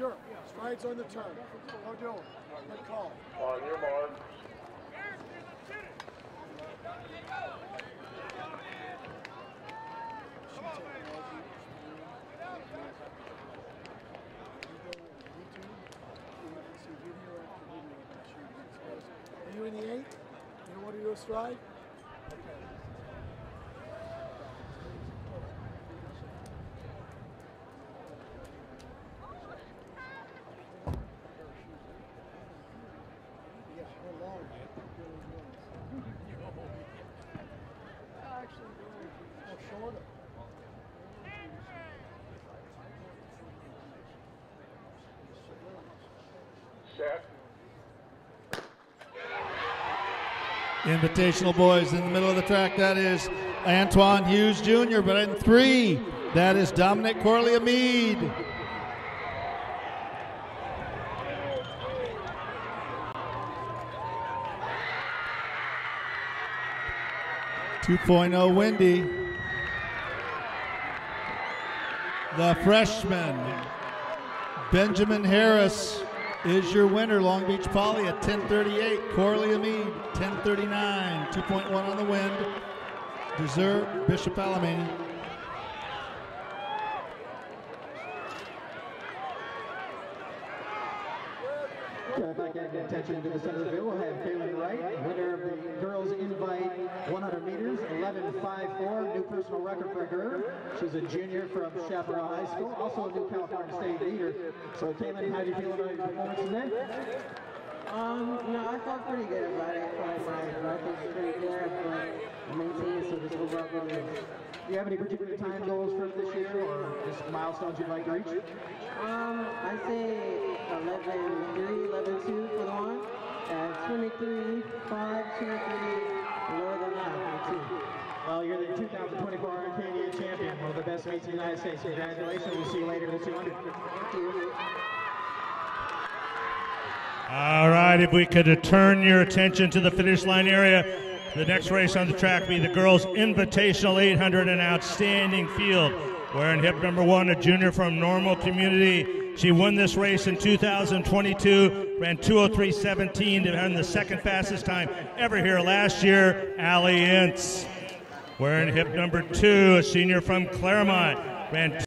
Sure. Strides on the turn. Go do it. Good call. On your mark. Are you in the eight? You don't want to do a stride? Set. Invitational boys in the middle of the track. That is Antwan Hughes Jr. But in three, that is Dominick Corley Mead. Two oh Wendy. The freshman, Benjamin Harris is your winner. Long Beach Poly at 1038. Corley Mead, 1039. 2.1 on the wind. Dezeurn, Bishop Alemany. Attention to the center field, we'll have Kaylin Wright, winner of the girls invite 100 meters, 11.54, new personal record for her. She's a junior from Chaparral High School, also a new California State leader. So Kaylin, how do you feel about your performance today? Um, no, I felt pretty good about it. Like my record was pretty good, but maintained, so just overall news. Do you have any particular time goals for this year or just milestones you'd like to reach? Um, I say 11 3, 11 2 for the one, and 23 5, 2 3, lower than that for the two. Well, you're the 2024 Arcadia champion, one of the best meets in the United States. Congratulations. We'll see you later in the 200. Thank you. All right, if we could turn your attention to the finish line area. The next race on the track will be the girls' Invitational 800, an outstanding field. Wearing hip number one, a junior from Normal Community. She won this race in 2022, ran 203.17 to run the second fastest time ever here last year, Allie Ince. Wearing hip number two, a senior from Claremont, ran